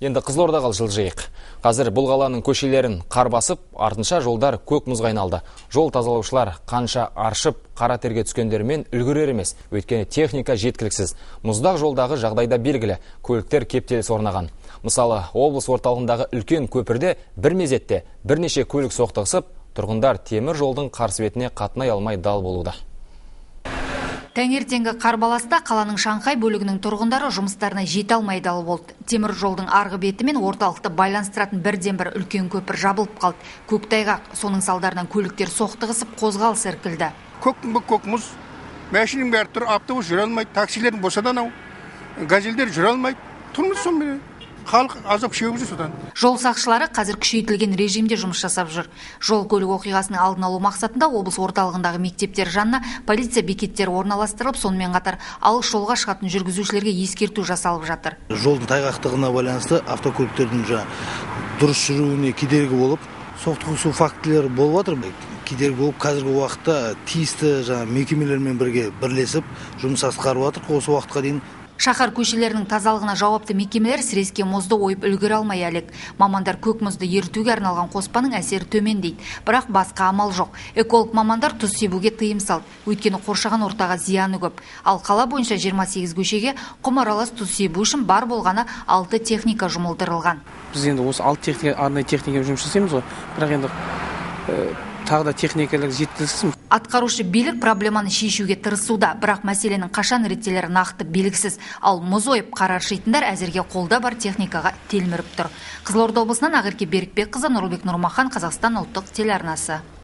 Енді Қызылордаға жылжиық. Қазір бұл қаланың көшелерін қар басып, артынша жолдар көк мұзға айналды. Жол тазалаушылар қанша аршып, қара терге түскендермен үлгерер емес. Өйткені техника жеткіліксіз. Мұздақ жолдағы жағдайда белгілі. Көліктер кептеліс орнаған. Мысалы, облыс орталығындағы үлкен көпірде бір мезетте бірнеше көлік соқтығысып, тұрғындар темір жолдың қарсы бетіне қатынай алмай дал болуда. Таңертеңгі Қарбаласта қаланың Шанхай бөлігінің тұрғындары жұмыстарына жете алмай дал болды. Темір жолдың арғы беті мен орталықты байланыстыратын бірден бір үлкен көпір жабылып қалды. Көктайғақ соның салдарынан көліктер соқтығысып қозғалыс іркілді. көк көк мұз машинаның бәрі тұр автобус жүре алмайды таксилер босады анау газельдер жүре алмайды тұрмыз сонымен халық азап шегіп жүр содан Жол сақшылары қазір күшейтілген режимде жұмыс жасап жүр. Жол көлік оқиғасының алдын алу мақсатында облыс орталығындағы мектептер жанына полиция бекеттері орналастырылып, сонымен қатар алыс жолға шығатын жүргізушілерге ескерту жасалып жатыр. жолдың тайғақтығына байланысты автокөліктердің жаңа дұрыс жүруіне кедергі болып соқтығысу фактілері болып жатыр кедергі болып қазіргі уақытта тиісті жаңа мекемелермен бірге бірлесіп жұмыс атқарып жатыр осы уақытқа дейін Шаһар көшелерінің тазалығына жауапты мекемелер сіреске мұзды ойып үлгере алмай әлек. Мамандар көк мұзды ерітуге арналған қоспаның әсері төмен дейді. Бірақ басқа амал жоқ. Эколог мамандар тұз себуге тыйым салды. Өйткені қоршаған ортаға зияны көп. Ал қала бойынша 28 көшеге құм аралас тұз себу үшін бар болғаны 6 техника жұмылдырылған. біз енді осы алты техника арнайы техникамен жұмыс жасаймыз ғой бірақ енді тағы да техникалар жеткіліксіз Атқарушы билік проблеманы шешуге тырысуда, бірақ мәселенің қашан реттелері нақты белгісіз. Ал мұз ойып қар аршитындар әзірге қолда бар техникаға телміріп тұр. Қызылорда облысынан Ақерке Берікбекқызы, Нұрлыбек Нұрмахан, Қазақстан ұлттық телеарнасы.